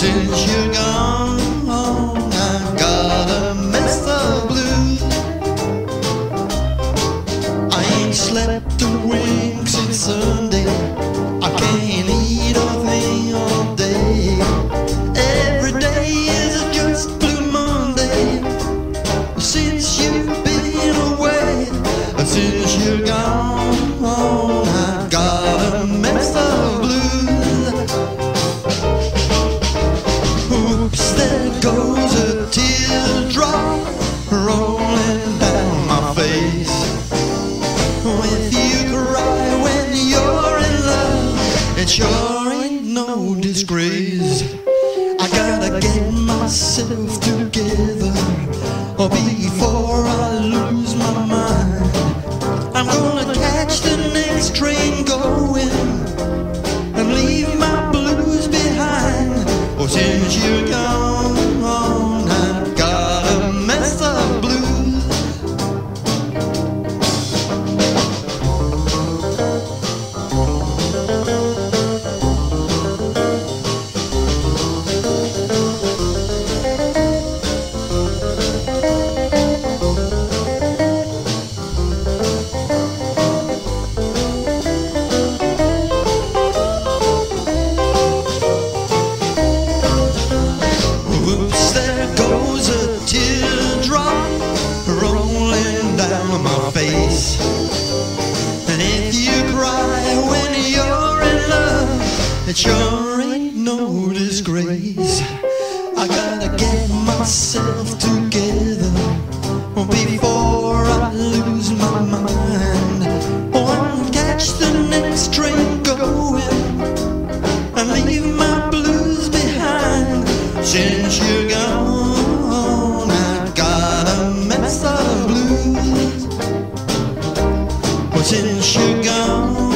since you're gone. I've gotta miss the blues. I ain't slept a wink since. Oops, there goes a teardrop rolling down my face. If you cry when you're in love, it sure ain't no disgrace. It sure ain't no disgrace. I gotta get myself together before I lose my mind. And catch the next train going and leave my blues behind. Since you're gone, I've got a mess of blues. Well, since you're gone,